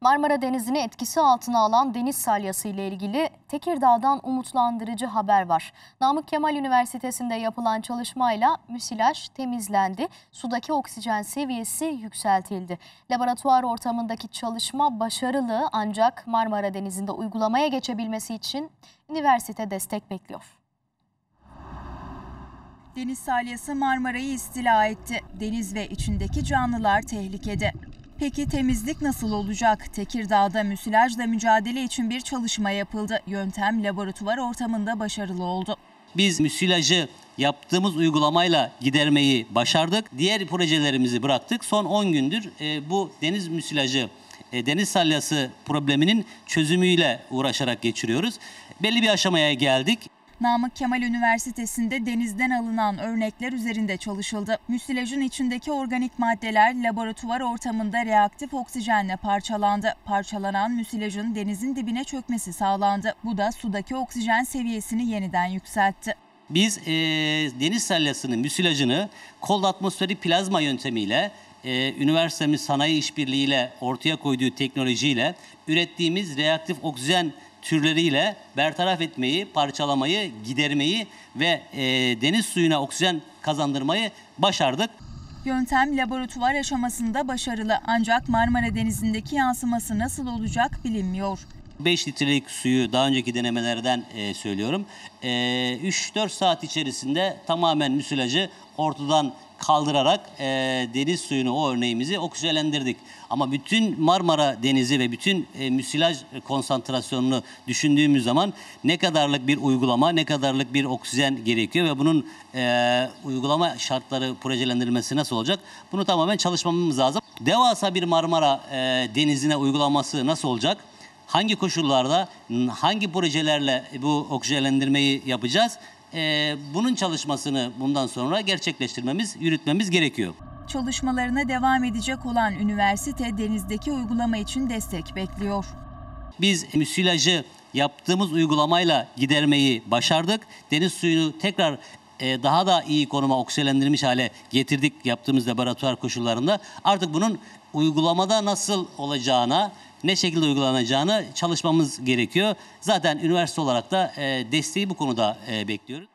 Marmara Denizi'ni etkisi altına alan deniz salyası ile ilgili Tekirdağ'dan umutlandırıcı haber var. Namık Kemal Üniversitesi'nde yapılan çalışmayla müsilaj temizlendi, sudaki oksijen seviyesi yükseltildi. Laboratuvar ortamındaki çalışma başarılı ancak Marmara Denizi'nde uygulamaya geçebilmesi için üniversite destek bekliyor. Deniz salyası Marmara'yı istila etti. Deniz ve içindeki canlılar tehlikede. Peki temizlik nasıl olacak? Tekirdağ'da müsilajla mücadele için bir çalışma yapıldı. Yöntem laboratuvar ortamında başarılı oldu. Biz müsilajı yaptığımız uygulamayla gidermeyi başardık. Diğer projelerimizi bıraktık. Son 10 gündür e, bu deniz müsilajı, e, deniz salyası probleminin çözümüyle uğraşarak geçiriyoruz. Belli bir aşamaya geldik. Namık Kemal Üniversitesi'nde denizden alınan örnekler üzerinde çalışıldı. Müsilajın içindeki organik maddeler laboratuvar ortamında reaktif oksijenle parçalandı. Parçalanan müsilajın denizin dibine çökmesi sağlandı. Bu da sudaki oksijen seviyesini yeniden yükseltti. Biz e, deniz salyasının müsilajını kold atmosferik plazma yöntemiyle e, üniversitemiz sanayi işbirliğiyle ortaya koyduğu teknolojiyle ürettiğimiz reaktif oksijen türleriyle bertaraf etmeyi, parçalamayı, gidermeyi ve e, deniz suyuna oksijen kazandırmayı başardık. Yöntem laboratuvar aşamasında başarılı ancak Marmara Denizi'ndeki yansıması nasıl olacak bilinmiyor. 5 litrelik suyu daha önceki denemelerden e, söylüyorum. E, 3-4 saat içerisinde tamamen müsilajı ortadan kaldırarak e, deniz suyunu o örneğimizi oksijenlendirdik. Ama bütün Marmara Denizi ve bütün e, müsilaj konsantrasyonunu düşündüğümüz zaman ne kadarlık bir uygulama, ne kadarlık bir oksijen gerekiyor ve bunun e, uygulama şartları projelendirilmesi nasıl olacak? Bunu tamamen çalışmamız lazım. Devasa bir Marmara e, Denizi'ne uygulaması nasıl olacak? Hangi koşullarda, hangi projelerle bu oksijenlendirmeyi yapacağız? Ee, bunun çalışmasını bundan sonra gerçekleştirmemiz, yürütmemiz gerekiyor. Çalışmalarına devam edecek olan üniversite denizdeki uygulama için destek bekliyor. Biz müsilajı yaptığımız uygulamayla gidermeyi başardık. Deniz suyunu tekrar e, daha da iyi konuma oksijenlendirilmiş hale getirdik yaptığımız laboratuvar koşullarında. Artık bunun uygulamada nasıl olacağına, ne şekilde uygulanacağını çalışmamız gerekiyor. Zaten üniversite olarak da e, desteği bu konuda e, bekliyoruz.